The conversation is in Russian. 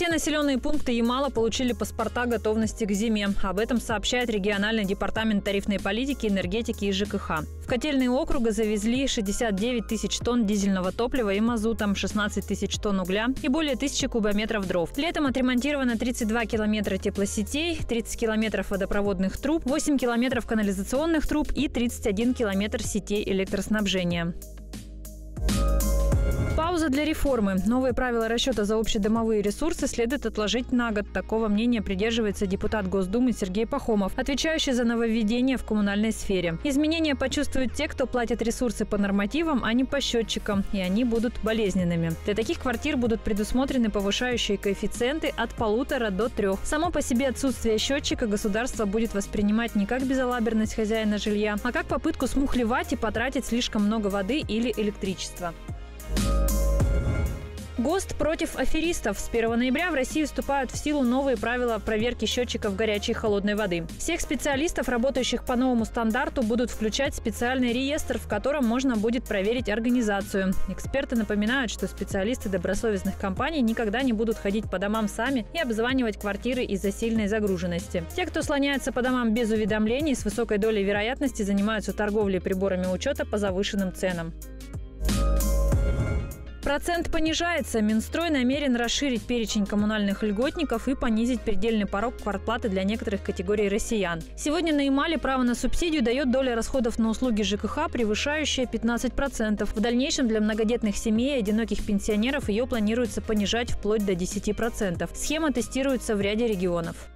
Все населенные пункты Ямала получили паспорта готовности к зиме. Об этом сообщает региональный департамент тарифной политики, энергетики и ЖКХ. В котельные округа завезли 69 тысяч тонн дизельного топлива и мазутом, 16 тысяч тонн угля и более тысячи кубометров дров. Летом отремонтировано 32 километра теплосетей, 30 километров водопроводных труб, 8 километров канализационных труб и 31 километр сетей электроснабжения. Пауза для реформы. Новые правила расчета за общедомовые ресурсы следует отложить на год. Такого мнения придерживается депутат Госдумы Сергей Пахомов, отвечающий за нововведения в коммунальной сфере. Изменения почувствуют те, кто платит ресурсы по нормативам, а не по счетчикам, и они будут болезненными. Для таких квартир будут предусмотрены повышающие коэффициенты от полутора до трех. Само по себе отсутствие счетчика государство будет воспринимать не как безалаберность хозяина жилья, а как попытку смухлевать и потратить слишком много воды или электричества. ГОСТ против аферистов. С 1 ноября в России вступают в силу новые правила проверки счетчиков горячей и холодной воды. Всех специалистов, работающих по новому стандарту, будут включать специальный реестр, в котором можно будет проверить организацию. Эксперты напоминают, что специалисты добросовестных компаний никогда не будут ходить по домам сами и обзванивать квартиры из-за сильной загруженности. Те, кто слоняется по домам без уведомлений, с высокой долей вероятности занимаются торговлей приборами учета по завышенным ценам. Процент понижается. Минстрой намерен расширить перечень коммунальных льготников и понизить предельный порог квартплаты для некоторых категорий россиян. Сегодня на Ямале право на субсидию дает доля расходов на услуги ЖКХ, превышающая 15%. В дальнейшем для многодетных семей и одиноких пенсионеров ее планируется понижать вплоть до 10%. Схема тестируется в ряде регионов.